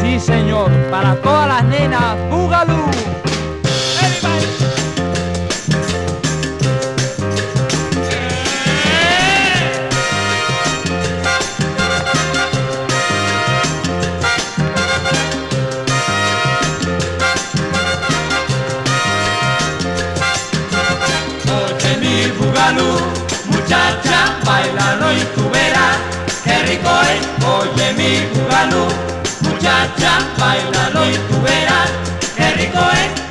Sí, señor, para todas las nenas, Bugalú. Muchacha, Oye mi bugalú, muchacha, bailalo y tú verás qué rico es.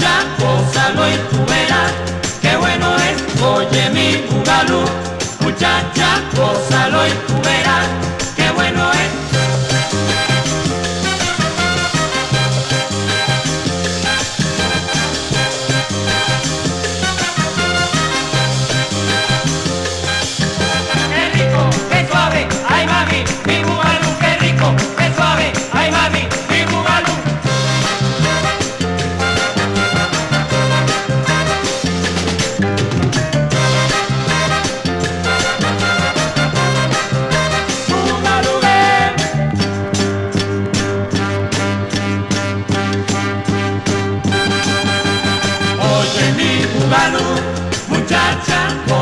Muchacha, gózalo y tú verás qué bueno es. Oye mi bugalú, muchacha, y tú verás urbano, muchacha.